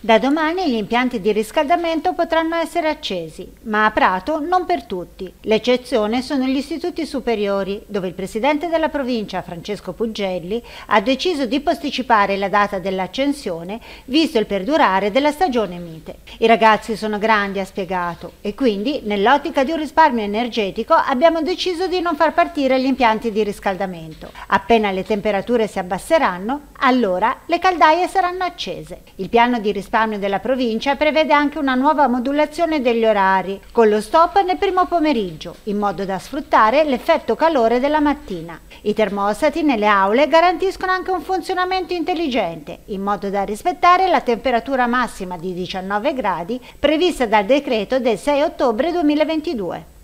Da domani gli impianti di riscaldamento potranno essere accesi, ma a Prato non per tutti. L'eccezione sono gli istituti superiori, dove il presidente della provincia, Francesco Puggelli, ha deciso di posticipare la data dell'accensione, visto il perdurare della stagione mite. I ragazzi sono grandi, ha spiegato, e quindi, nell'ottica di un risparmio energetico, abbiamo deciso di non far partire gli impianti di riscaldamento. Appena le temperature si abbasseranno, allora le caldaie saranno accese. Il piano di risparmio della provincia prevede anche una nuova modulazione degli orari, con lo stop nel primo pomeriggio, in modo da sfruttare l'effetto calore della mattina. I termostati nelle aule garantiscono anche un funzionamento intelligente, in modo da rispettare la temperatura massima di 19 gradi prevista dal decreto del 6 ottobre 2022.